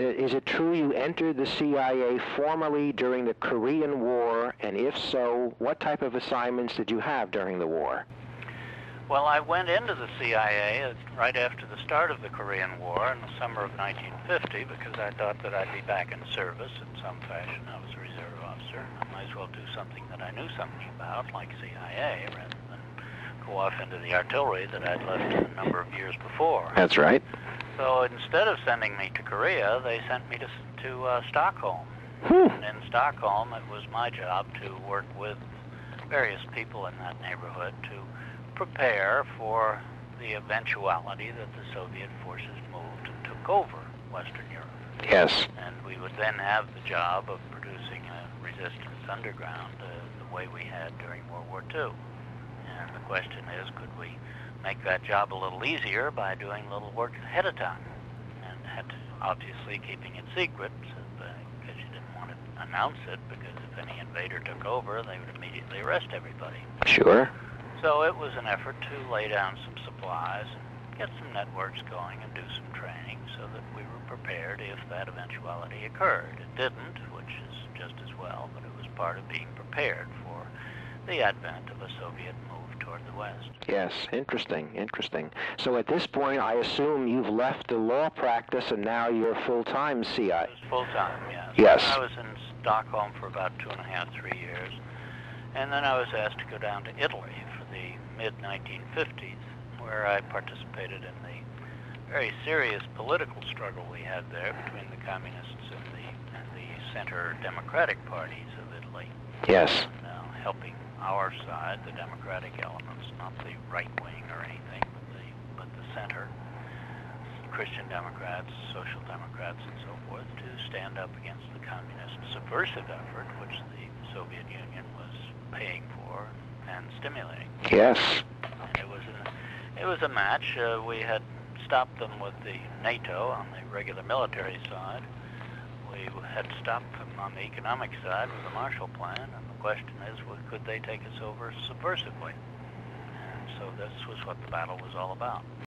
Is it true you entered the CIA formally during the Korean War? And if so, what type of assignments did you have during the war? Well, I went into the CIA right after the start of the Korean War in the summer of 1950 because I thought that I'd be back in service in some fashion. I was a reserve officer. I might as well do something that I knew something about, like CIA, rather than go off into the artillery that I'd left a number of years before. That's right. So instead of sending me to Korea, they sent me to, to uh, Stockholm. Hmm. And in Stockholm, it was my job to work with various people in that neighborhood to prepare for the eventuality that the Soviet forces moved and took over Western Europe. Yes. And we would then have the job of producing a resistance underground uh, the way we had during World War II. And the question is, could we make that job a little easier by doing a little work ahead of time? And had obviously keeping it secret because uh, you didn't want to announce it because if any invader took over, they would immediately arrest everybody. Sure. So it was an effort to lay down some supplies and get some networks going and do some training so that we were prepared if that eventuality occurred. It didn't, which is just as well, but it was part of being prepared for the advent of a Soviet move toward the West. Yes. Interesting. Interesting. So at this point, I assume you've left the law practice and now you're full-time It CIA. was full time, yes. Yes. I was in Stockholm for about two and a half, three years. And then I was asked to go down to Italy for the mid-1950s, where I participated in the very serious political struggle we had there between the communists and the, and the center democratic parties of Italy, Yes. and, uh, helping our side, the democratic elements, not the right wing or anything, but the, but the center, Christian Democrats, Social Democrats, and so forth, to stand up against the communist subversive effort, which the Soviet Union was paying for and stimulating. Yes. And it was an, it was a match. Uh, we had stopped them with the NATO on the regular military side. We had stopped on the economic side with the Marshall Plan, and the question is, well, could they take us over subversively? And so this was what the battle was all about.